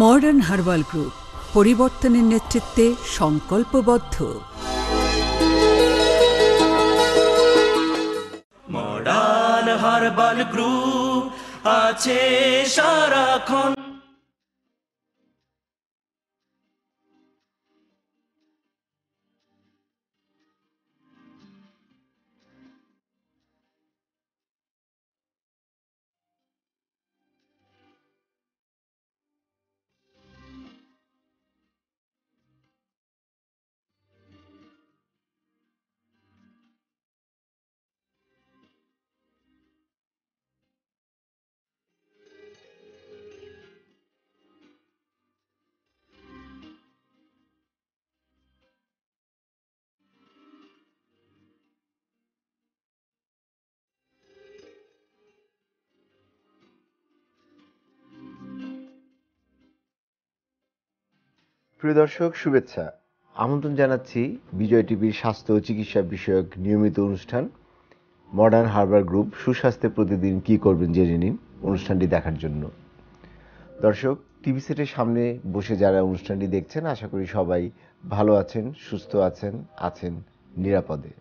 Modern herbal group পরিবর্তনের নেতৃত্বে সংকল্পবদ্ধ। মডার্ন হারবাল গ্রুপ আছে সারাক্ষণ। প্রিয় দর্শক, শুভেচ্ছা। আমন্ত্রণ জানাচ্ছি বিজয় টিভির স্বাস্থ্য ও চিকিৎসা বিষয়ক নিয়মিত অনুষ্ঠান, মডার্ন হারবার গ্রুপ, সুস্বাস্থ্যে প্রতিদিন কি করবেন জেনে নিন অনুষ্ঠানটি দেখার জন্য। দর্শক, টিভি সেটের সামনে বসে যারা অনুষ্ঠানটি দেখছেন, আশা করি সবাই ভালো আছেন, সুস্থ আছেন আছেন নিরাপদে।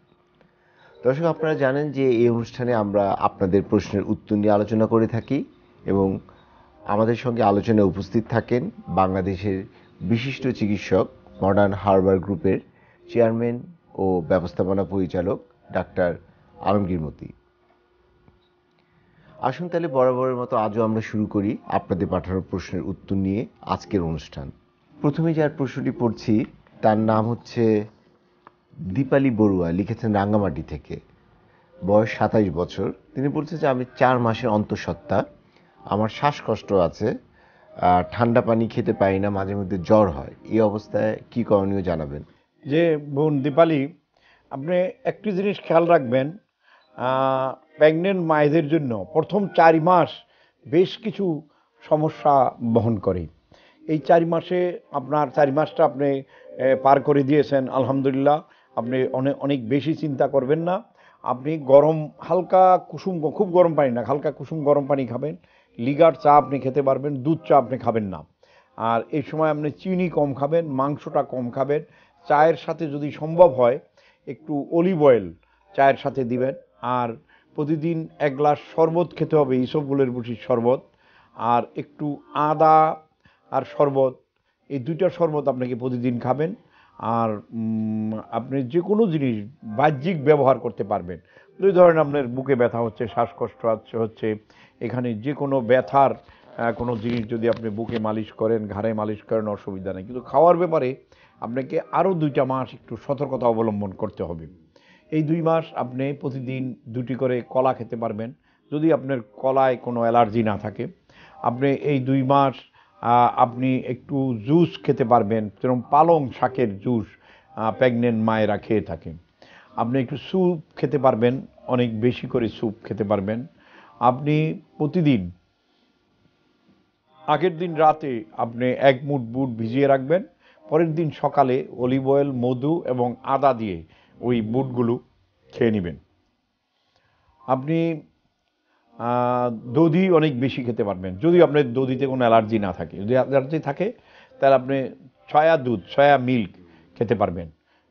দর্শক, আপনারা জানেন যে এই অনুষ্ঠানে আমরা আপনাদের প্রশ্নের উত্তর নিয়ে আলোচনা করে থাকি এবং আমাদের সঙ্গে আলোচনায় উপস্থিত থাকেন বাংলাদেশের বিশিষ্ট চিকিৎসক, মডার্ন হারবার গ্রুপের চেয়ারম্যান ও ব্যবস্থাপনা পরিচালক ডাক্তার আলমগীর মতি। আসুন তাহলে বরাবরের মতো আজও আমরা শুরু করি আপনাদের পাঠানো প্রশ্নের উত্তর নিয়ে আজকের অনুষ্ঠান। প্রথমে যার প্রশ্নটি পড়ছি, তার নাম হচ্ছে দীপালি বড়ুয়া, লিখেছেন রাঙ্গামাটি থেকে। বয়স সাতাইশ বছর। তিনি বলছেন যে, আমি চার মাসের অন্তঃসত্ত্বা, আমার শ্বাসকষ্ট আছে ঠান্ডা পানি খেতে পারি না, মাঝে মধ্যে জ্বর হয়। এই অবস্থায় কি করণীয় জানাবেন? যে, বোন দীপালি, আপনি একটি জিনিস খেয়াল রাখবেন প্রেগনেন্ট মায়েদের জন্য প্রথম চারি মাস বেশ কিছু সমস্যা বহন করে। এই চারি মাসে আপনার, চারি মাসটা আপনি পার করে দিয়েছেন, আলহামদুলিল্লাহ। আপনি অনেক অনেক বেশি চিন্তা করবেন না। আপনি গরম, হালকা কুসুম, খুব গরম পানি না, হালকা কুসুম গরম পানি খাবেন। লিগার চা আপনি খেতে পারবেন, দুধ চা আপনি খাবেন না। আর এই সময় আপনি চিনি কম খাবেন, মাংসটা কম খাবেন। চায়ের সাথে যদি সম্ভব হয়, একটু অলিভ অয়েল চায়ের সাথে দিবেন। আর প্রতিদিন এক গ্লাস শরবত খেতে হবে ইসবগুলের বুটির শরবত। আর একটু আদা আর শরবত, এই দুইটা শরবত আপনাকে প্রতিদিন খাবেন। আর আপনি যে কোনো জিনিস বাহ্যিক ব্যবহার করতে পারবেন। দুই ধরনের আপনার বুকে ব্যথা হচ্ছে, শ্বাসকষ্ট আছে, হচ্ছে এখানে যে কোনো ব্যথার কোনো জিনিস যদি আপনি বুকে মালিশ করেন, ঘাড়ে মালিশ করেন, অসুবিধা নেই। কিন্তু খাওয়ার ব্যাপারে আপনাকে আরও দুইটা মাস একটু সতর্কতা অবলম্বন করতে হবে। এই দুই মাস আপনি প্রতিদিন দুটি করে কলা খেতে পারবেন। যদি আপনার কলায় কোনো অ্যালার্জি না থাকে, আপনি এই দুই মাস আপনি একটু জুস খেতে পারবেন। যেরকম পালং শাকের জুস প্রেগনেন্ট মায়েরা খেয়ে থাকেন। আপনি একটু স্যুপ খেতে পারবেন, অনেক বেশি করে স্যুপ খেতে পারবেন। আপনি প্রতিদিন আগের দিন রাতে আপনি এক মুঠ বুট ভিজিয়ে রাখবেন, পরের দিন সকালে অলিভ অয়েল, মধু এবং আদা দিয়ে ওই বুটগুলো খেয়ে নেবেন। আপনি দধি অনেক বেশি খেতে পারবেন। যদি আপনার দধিতে কোনো অ্যালার্জি না থাকে, যদি অ্যালার্জি থাকে, তাহলে আপনি সয়া দুধ, সয়া মিল্ক খেতে পারবেন।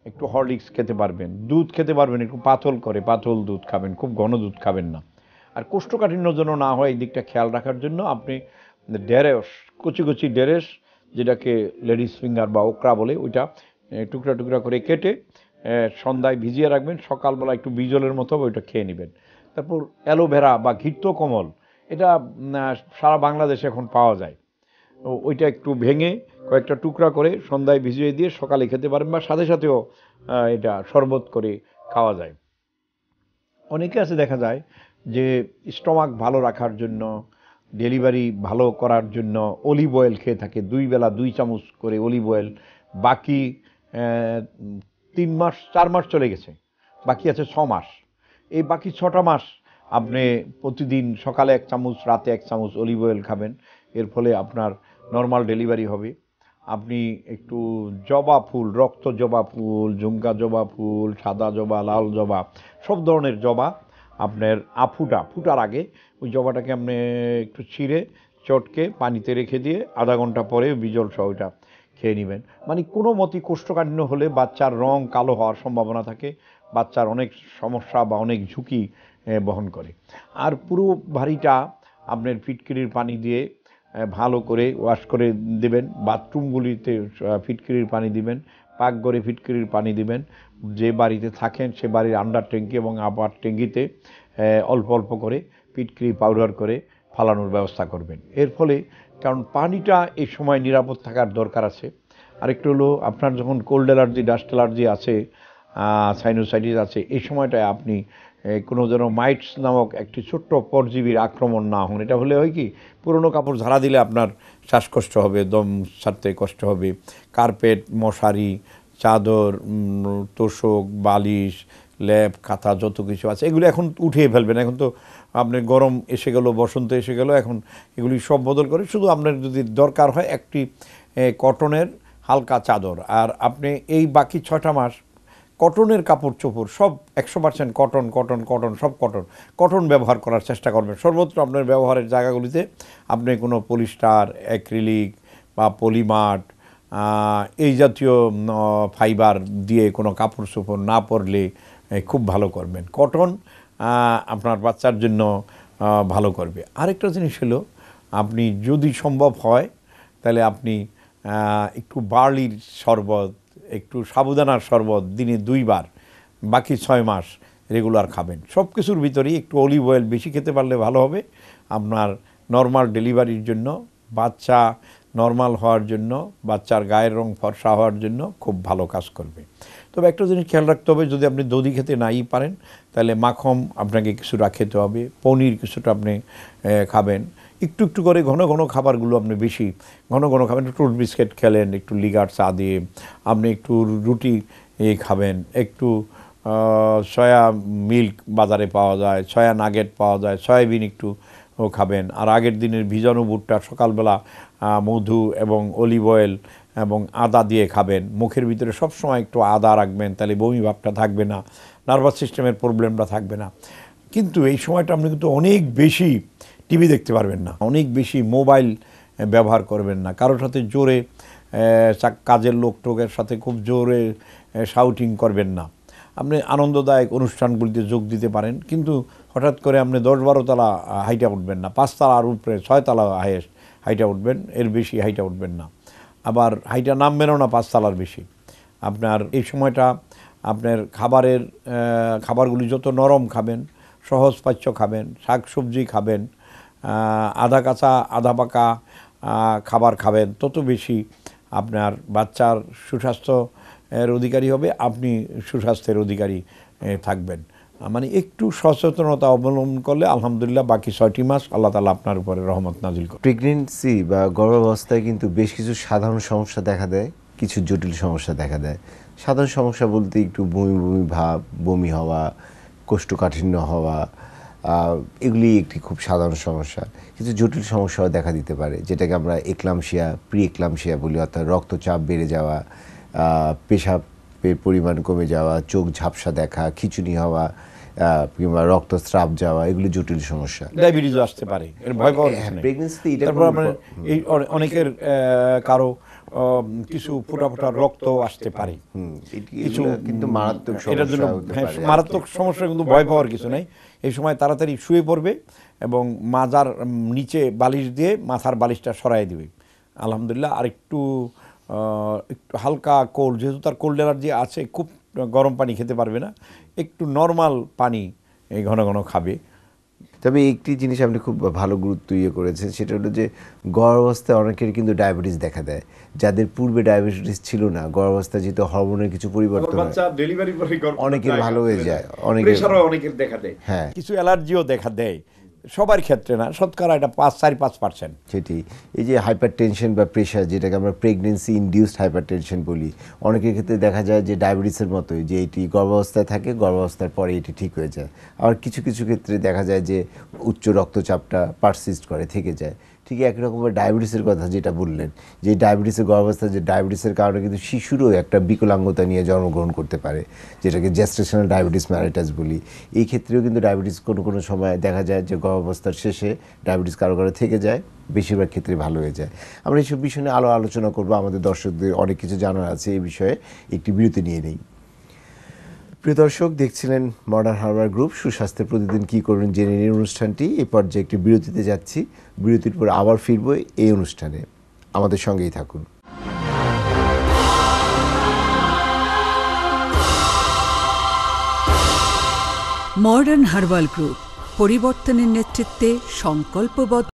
একটু হরলিক্স খেতে পারবেন, দুধ খেতে পারবেন, একটু পাতল করে, পাতল দুধ খাবেন, খুব ঘন দুধ খাবেন না। আর কোষ্ঠকাঠিন্য যেন না হয় এই দিকটা খেয়াল রাখার জন্য আপনি ডেরেস, কচি কচি ডেরেস, যেটাকে লেডিস ফিঙ্গার বা ওকরা বলে, ওইটা টুকরা টুকরা করে কেটে সন্ধ্যায় ভিজিয়ে রাখবেন, সকালবেলা একটু বিজলের মতো ওইটা খেয়ে নেবেন। তারপর অ্যালোভেরা বা ঘিত্ত কমল এটা সারা বাংলাদেশে এখন পাওয়া যায়। ওইটা একটু ভেঙে কয়েকটা টুকরা করে সন্ধ্যায় ভিজিয়ে দিয়ে সকালে খেতে পারেন বা সাথে সাথেও এটা শরবত করে খাওয়া যায়। অনেকে আছে দেখা যায় যে স্টমাক ভালো রাখার জন্য, ডেলিভারি ভালো করার জন্য অলিভ অয়েল খেয়ে থাকে, দুই বেলা দুই চামচ করে অলিভ অয়েল, বাকি তিন মাস, চার মাস চলে গেছে, বাকি আছে ছ মাস। এই বাকি ছটা মাস আপনি প্রতিদিন সকালে এক চামচ, রাতে এক চামচ অলিভ অয়েল খাবেন, এর ফলে আপনার নর্মাল ডেলিভারি হবে। আপনি একটু জবা ফুল, রক্ত জবা ফুল, ঝুমকা জবা ফুল, সাদা জবা, লাল জবা, সব ধরনের জবা আপনার আফুটা, ফুটার আগে ওই জবাটাকে আপনি একটু ছিঁড়ে, চটকে পানিতে রেখে দিয়ে আধা ঘণ্টা পরে বিজল সহ ওইটা খেয়ে নেবেন। মানে কোনো মতে কোষ্ঠকাঠিন্য হলে বাচ্চার রং কালো হওয়ার সম্ভাবনা থাকে, বাচ্চার অনেক সমস্যা বা অনেক ঝুঁকি বহন করে। আর পুরো ভারীটা আপনার ফিটকিরির পানি দিয়ে ভালো করে ওয়াশ করে দেবেন। বাথরুমগুলিতে ফিটকিরির পানি দিবেন, পাকঘরে ফিটকিরির পানি দিবেন। যে বাড়িতে থাকেন সে বাড়ির আন্ডার ট্যাঙ্কি এবং আপার ট্যাঙ্কিতে অল্প অল্প করে ফিটকিরি পাউডার করে ফালানোর ব্যবস্থা করবেন। এর ফলে, কারণ পানিটা এই সময় নিরাপদ থাকার দরকার আছে। আরেকটু হলো, আপনার যখন কোল্ড অ্যালার্জি ডাস্ট অ্যালার্জি আছে সাইনোসাইটিস আছে, এই সময়টায় আপনি কোনো যেন মাইটস নামক একটি ছোট্ট পরজীবীর আক্রমণ না হন। এটা হলে হয় কি, পুরনো কাপড় ঝাড়া দিলে আপনার শ্বাসকষ্ট হবে, দম ছাড়তে কষ্ট হবে। কার্পেট, মশারি, চাদর তোষক, বালিশ, ল্যাপ, খাতা, যত কিছু আছে, এগুলো এখন উঠিয়ে ফেলবেন। এখন তো আপনি গরম এসে গেল, বসন্ত এসে গেল, এখন এগুলি সব বদল করে শুধু আপনার যদি দরকার হয় একটি কটনের হালকা চাদর। আর আপনি এই বাকি ছটা মাস কটনের কাপড় চোপড়, সব একশো পার্সেন্ট কটন কটন কটন সব কটন কটন ব্যবহার করার চেষ্টা করবেন। সর্বত্র আপনার ব্যবহারের জায়গাগুলিতে আপনি কোনো পলিস্টার, অ্যাক্রিলিক বা পলিমার্ট এই জাতীয় ফাইবার দিয়ে কোনো কাপড় চোপড় না পরলে খুব ভালো করবেন। কটন আপনার বাচ্চার জন্য ভালো করবে। আরেকটা জিনিস হলো, আপনি যদি সম্ভব হয়, তাহলে আপনি একটু বার্লির শরবত একটু সাবুদানার শরবত দিনে দুইবার, বাকি ছয় মাস রেগুলার খাবেন। সব কিছুর ভিতরেই একটু অলিভ অয়েল বেশি খেতে পারলে ভালো হবে। আপনার নর্মাল ডেলিভারির জন্য, বাচ্চা নর্মাল হওয়ার জন্য, বাচ্চার গায়ের রং ফর্সা হওয়ার জন্য খুব ভালো কাজ করবে। তবে একটা জিনিস খেয়াল রাখতে হবে, যদি আপনি দধি খেতে নাই পারেন, তাহলে মাখন আপনাকে কিছুটা খেতে হবে, পনির কিছুটা আপনি খাবেন। একটু একটু করে ঘন ঘন খাবারগুলো আপনি বেশি ঘন ঘন খাবেন, একটু বিস্কিট খেলেন, একটু লিগার চা দিয়ে আপনি একটু রুটি খাবেন, একটু সয়া মিল্ক বাজারে পাওয়া যায়, সয়া নাগেট পাওয়া যায়, সয়াবিন একটু খাবেন। আর আগের দিনের ভিজানো বুটটা সকালবেলা মধু এবং অলিভ অয়েল এবং আদা দিয়ে খাবেন। মুখের ভিতরে সব সময় একটু আদা রাখবেন, তাহলে বমি ভাবটা থাকবে না, নার্ভাস সিস্টেমের প্রবলেমটা থাকবে না। কিন্তু এই সময়টা আপনি কিন্তু অনেক বেশি টিভি দেখতে পারবেন না। অনেক বেশি মোবাইল ব্যবহার করবেন না। কারোর সাথে জোরে কাজের লোক টোকের সাথে খুব জোরে শাউটিং করবেন না। আপনি আনন্দদায়ক অনুষ্ঠানগুলিতে যোগ দিতে পারেন, কিন্তু হঠাৎ করে আপনি দশ বারো তলা হাইটা উঠবেন না। পাঁচতলার উপরে ছয়তলা হাইয়েস্ট হাইটা উঠবেন, এর বেশি হাইটা উঠবেন না। আবার হাইটা নামবেনও না পাঁচতলার বেশি। আপনার এই সময়টা আপনার খাবারের খাবারগুলি যত নরম খাবেন সহজ পাচ্য খাবেন শাক সবজি খাবেন আধা কাঁচা, আধা পাকা খাবার খাবেন, তত বেশি আপনার বাচ্চার সুস্বাস্থ্য, এর অধিকারী হবে, আপনি সুস্বাস্থ্যের অধিকারী থাকবেন। মানে একটু সচেতনতা অবলম্বন করলে আলহামদুলিল্লাহ বাকি ছয়টি মাস আল্লাহ তালা আপনার উপরে রহমত নাজিল করে প্রেগনেন্সি বা গর্ভাবস্থায় কিন্তু বেশ কিছু সাধারণ সমস্যা দেখা দেয়, কিছু জটিল সমস্যা দেখা দেয়। সাধারণ সমস্যা বলতে একটু বমি বমি ভাব, বমি হওয়া, কোষ্ঠকাঠিন্য হওয়া এগুলি একটি খুব সাধারণ সমস্যা কিছু জটিল সমস্যাও দেখা দিতে পারে যেটাকে আমরা এক্লামশিয়া প্রি এক্লামশিয়া বলি অর্থাৎ রক্তচাপ বেড়ে যাওয়া পেশাবের পরিমাণ কমে যাওয়া চোখ ঝাপসা দেখা খিচুনি হওয়া কিংবা রক্তস্রাব যাওয়া এগুলি জটিল সমস্যা ডায়াবেটিসও আসতে পারে এর ভয় পাওয়ার কিছু নেই। pregnancy এটা তারপর কোনো এই অনেকের কারও কিছু ফোটা ফোটা রক্ত আসতে পারে। কিছু কিন্তু মারাত্মক এটার জন্য হ্যাঁ। মারাত্মক সমস্যা কিন্তু ভয় পাওয়ার কিছু নাই। এই সময় তাড়াতাড়ি শুয়ে পড়বে এবং মাজার নিচে বালিশ দিয়ে মাথার বালিশটা সরাই দিবে। আলহামদুলিল্লাহ আর একটু একটু হালকা কোল্ড যেহেতু তার কোল্ড অ্যালার্জি আছে খুব গরম পানি খেতে পারবে না। একটু নর্মাল পানি এই ঘন ঘন খাবে। তবে একটি জিনিস আপনি খুব ভালো গুরুত্ব ইয়ে করেছেন সেটা হলো যে গর্ভাবস্থায় অনেকের কিন্তু ডায়াবেটিস দেখা দেয়। যাদের পূর্বে ডায়াবেটিস ছিল না গর্ভাবস্থায় যেহেতু হরমোনের কিছু পরিবর্তন হয় অনেকের ভালো হয়ে যায় অনেকের অনেকের দেখা দেয়। হ্যাঁ। কিছু অ্যালার্জিও দেখা দেয়। সবার ক্ষেত্রে না, শতকরা এটা পাঁচ, চারি, পাঁচ পার্সেন্ট সেটি। এই যে হাইপার টেনশন বা প্রেশার যেটাকে আমরা প্রেগনেন্সি ইনডিউসড হাইপার টেনশন বলি, অনেকের ক্ষেত্রে দেখা যায় যে ডায়াবেটিসের মতোই, যে এটি গর্ভাবস্থায় থাকে, গর্ভাবস্থার পরে এটি ঠিক হয়ে যায়। আবার কিছু কিছু ক্ষেত্রে দেখা যায় যে উচ্চ রক্তচাপটা পারসিস্ট করে, থেকে যায়। ঠিক একই রকমের ডায়াবেটিসের কথা যেটা বললেন, যে ডায়াবেটিসের গর্ভাবস্থা, যে ডায়াবেটিসের কারণে কিন্তু শিশুরও একটা বিকলাঙ্গতা নিয়ে জন্মগ্রহণ করতে পারে, যেটাকে জেস্টেশনাল ডায়াবেটিস ম্যারিটাস বলি। এই ক্ষেত্রেও কিন্তু ডায়াবেটিস কোনো কোনো সময় দেখা যায় যে গর্ভাবস্থার শেষে ডায়াবেটিস কারও কারও থেকে যায়, বেশিরভাগ ক্ষেত্রে ভালো হয়ে যায়। আমরা এইসব বিষয় নিয়ে আলো আলোচনা করব, আমাদের দর্শকদের অনেক কিছু জানার আছে, এই বিষয়ে একটি বিরতি নিয়ে নেই। প্রিয় দর্শক, দেখছিলেন মডার্ন হারবার গ্রুপ সুস্বাস্থ্যের প্রতিদিন কী করবেন জেনে নিন অনুষ্ঠানটি। এই পর্যায়ে একটি বিরতিতে যাচ্ছি। বিরতির পর আবার ফিরবো এই অনুষ্ঠানে। আমাদের সঙ্গেই থাকুন। মডার্ন হার্বাল গ্রুপ পরিবর্তনের নেতৃত্বে সংকল্পবদ্ধ